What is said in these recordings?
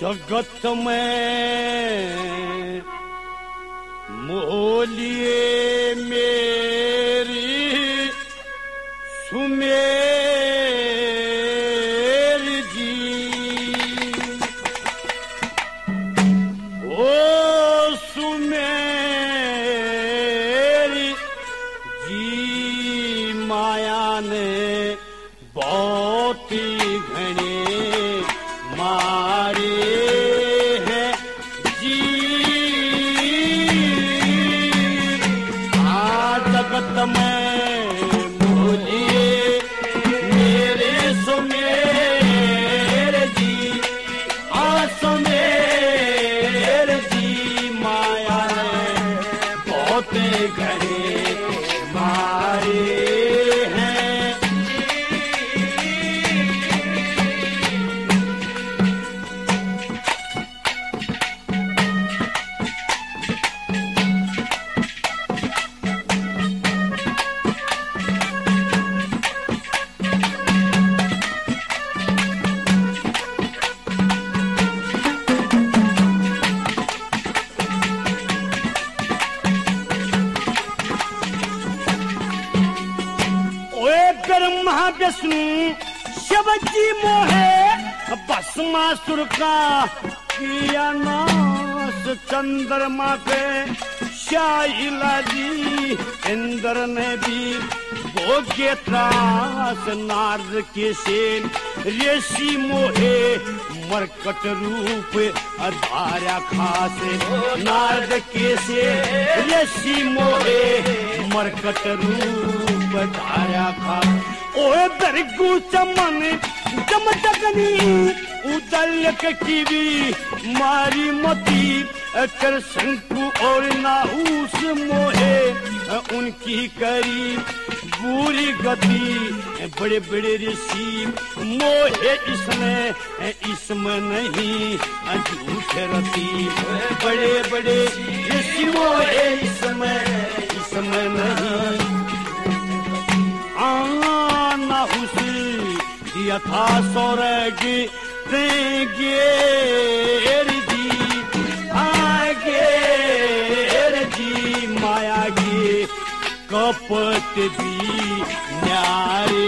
जगत में मोलिए मेरी सुमेर ब्रह्मा विष्णु शिव जी मोहे भस्मासुर का किया नाश, चंद्रमा पे शाहिला जी इंद्र ने भी भोग्य त्रास, नारद के सेन, ऋषि मोहे, मरकट रूप धारा खासे, नारद के से ऋषि मोहे, मरकट रूप धारा खा ओए दरगु चमन जम जगनी उदलक की भी मारी मती कर शंकु और नाऊस मोहे, उनकी करी बुरी गति, बड़े बड़े ऋषि मोहे इसमें इसमें नहीं झूठ रती। बड़े बड़े ऋषि मोहे इसमें इसमें नहीं। यथा स्वर्ग देंगे जी आगे जी माया की कपट भी न्यारे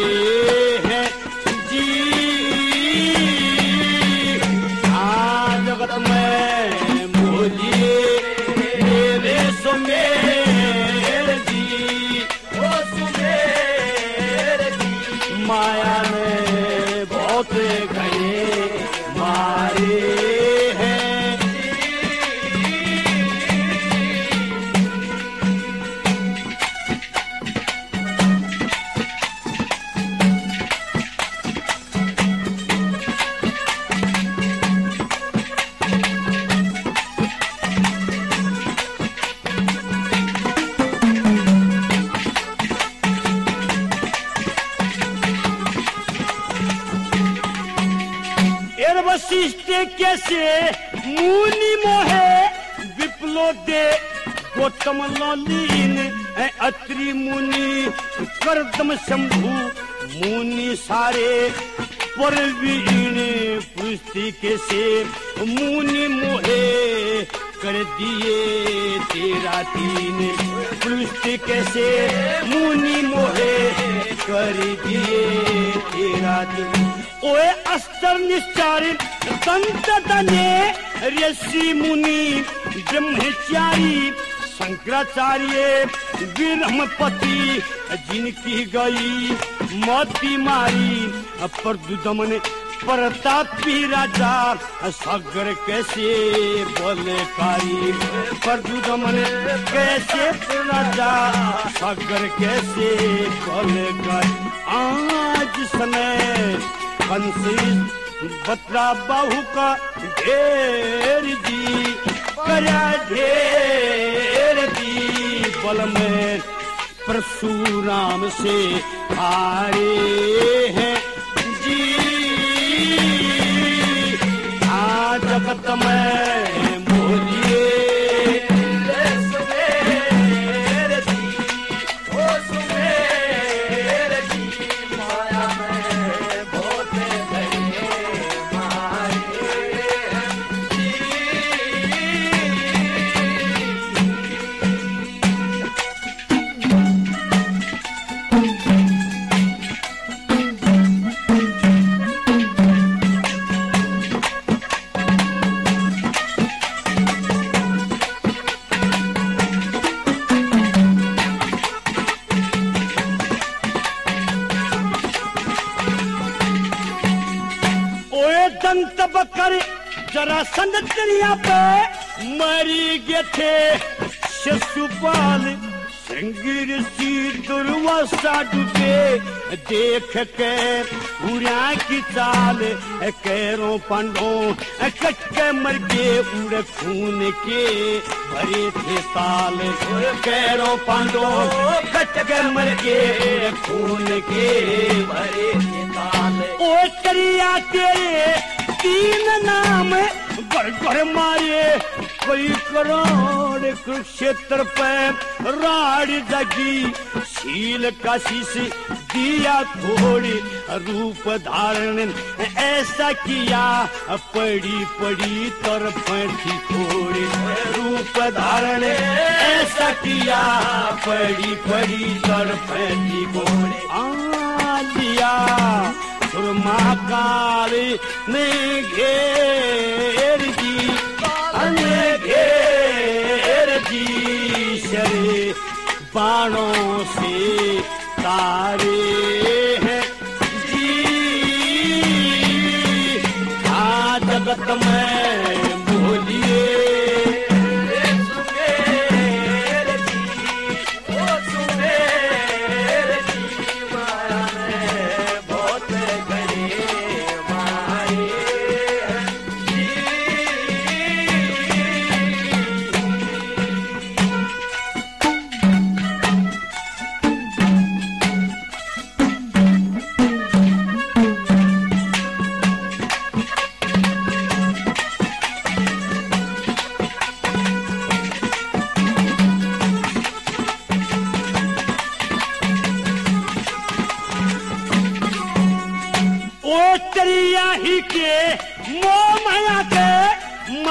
वशिष्ठ कैसे? मुनि मोहे विप्लो दे। गौतम ललीन अत्रि मुनि करदम शंभु, मुनि सारे। परवीन पुष्टि के से मुनि मोहे कर दिए तेरा तीन। पुष्टि के से मुनि मोहे कर दिए तेरा तीन। ओए अस्तर निश्चारी दंत दने ऋषि मुनि, ब्रह्मचारी, शंकराचार्य, ब्रह्मपति, जिनकी गई मोती मारी प्रदुदमन प्रतापी राजा, सगर कैसे बोलकारी प्रदुदमन कैसे राजा, सगर कैसे बोलकारी आज समय बंसी बतरा बाहू का ढेर जी। करा ढेर जी, बल में परशुराम से हारे हैं जी। आ जगत में दंत बकर, जरा संदरिया पे। मरी गए थे शिशुपाल, संगीर सी दुर्वासा डूबे देख के पूरा की चाल, कैरों पंडो कट के मर गए उड़ खून के। भरे थे ताल कैरों पंडो कट के मर उड़ खून के। भरे ओ करिया तेरे तीन नाम गर मारे। कोई करोड़ कुरुक्षेत्र पे राड़ जगी। शील का शीश दिया थोड़ी, रूप धारण ऐसा किया। पड़ी पड़ी तर पैठी थोड़ी, रूप धारण ऐसा किया। पड़ी पड़ी तर पैठी थोड़ी। आ लिया। सुरमा काल में घेर जी अने घेर जी शरे बाणों से तारे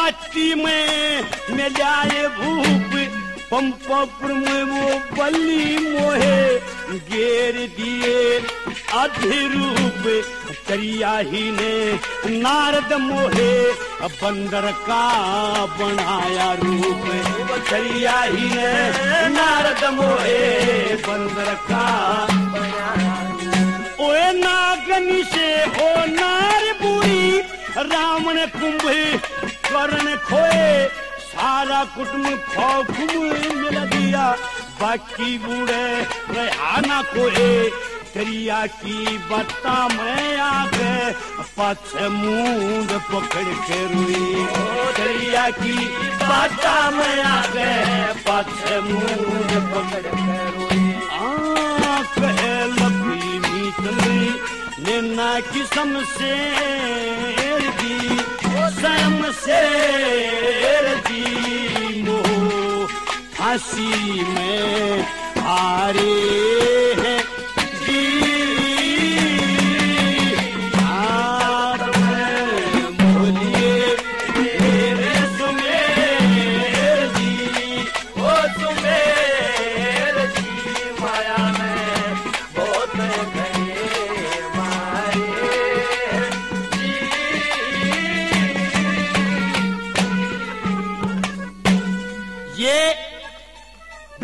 मट्टी में मिलाए भूप। पंपपुर में वो बल्ली मोहे गेर दिए अधिरूप। तरिया ही ने नारद मोहे बंदर का बनाया रूप। तरिया ही ने नारद मोहे बंदर का ओए नागनी से ओ नार बुरी, रावण कुंभ कर्ण खोए, सारा कुटुंब खौफुम मिल दिया बाकी बूढ़े रहाना कोए दरिया की बत्ता में आके पछ मुंड पकड़ के रुई। दरिया की बत्ता में आके पछ मुंड पकड़ के रुई। आँख लपी मीतली निन्ना की शमशेर जी शमशेर जी मोह फांसी में हारे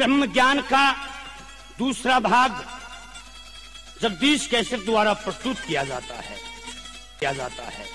ब्रह्म ज्ञान का दूसरा भाग जगदीश कैसे द्वारा प्रस्तुत किया जाता है, किया जाता है।